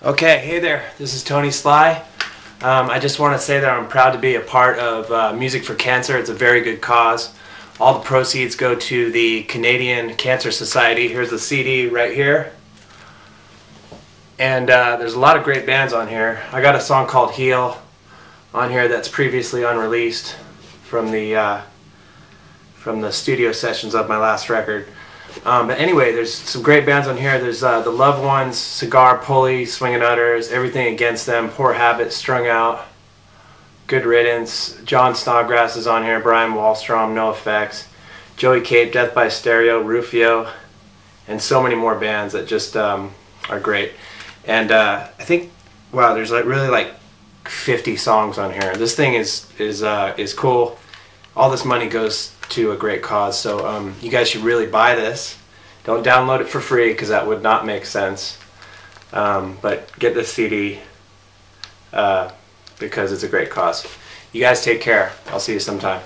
Okay, hey there. This is Tony Sly. Um, I just want to say that I'm proud to be a part of uh, Music for Cancer. It's a very good cause. All the proceeds go to the Canadian Cancer Society. Here's the CD right here. And uh, there's a lot of great bands on here. I got a song called Heal on here that's previously unreleased from the uh, from the studio sessions of my last record. Um, but anyway, there's some great bands on here. There's uh, the Loved Ones, Cigar Pulley, Swinging Utters, Everything Against Them, Pour Habit, Strung Out, Good Riddance. Jon Snodgrass is on here, Brian Wahlstrom, No Effects, Joey Cape, Death by Stereo, Rufio, and so many more bands that just um, are great. And uh, I think, wow, there's like really like 50 songs on here. This thing is is uh, is cool. All this money goes to a great cause. So um, you guys should really buy this. Don't download it for free because that would not make sense. Um, but get the CD uh, because it's a great cause. You guys take care. I'll see you sometime.